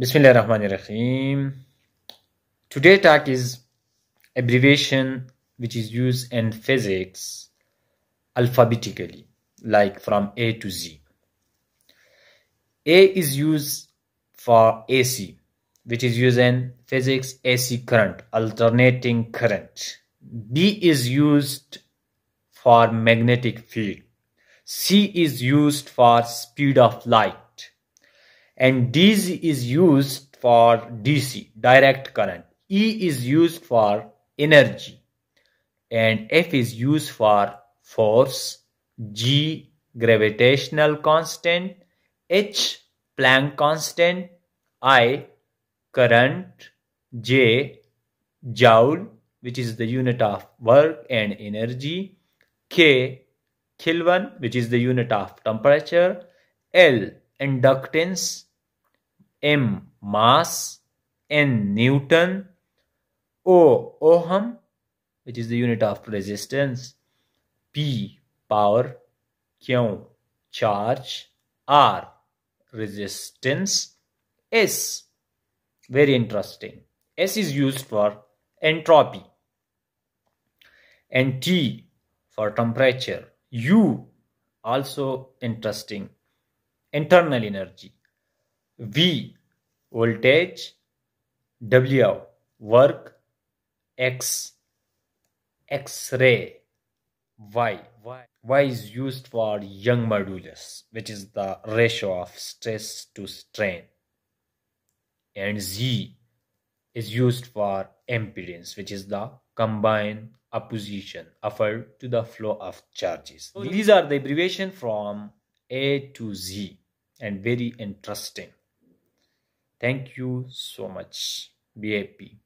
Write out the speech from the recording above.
Bismillah Rahman Rahim. Today talk is abbreviation which is used in physics alphabetically like from A to Z. A is used for AC which is used in physics AC current alternating current. B is used for magnetic field. C is used for speed of light and DC is used for DC, direct current. E is used for energy and F is used for force, G gravitational constant, H Planck constant, I current, J joule which is the unit of work and energy, K Kelvin which is the unit of temperature, L inductance, M mass, N Newton, O ohm which is the unit of resistance, P power, Q charge, R resistance, S very interesting. S is used for entropy and T for temperature. U also interesting internal energy V voltage, W work, X X-ray, Y. y. Y is used for Young modulus, which is the ratio of stress to strain. And Z is used for impedance, which is the combined opposition offered to the flow of charges. So these are the abbreviation from A to Z and very interesting. Thank you so much. Be happy.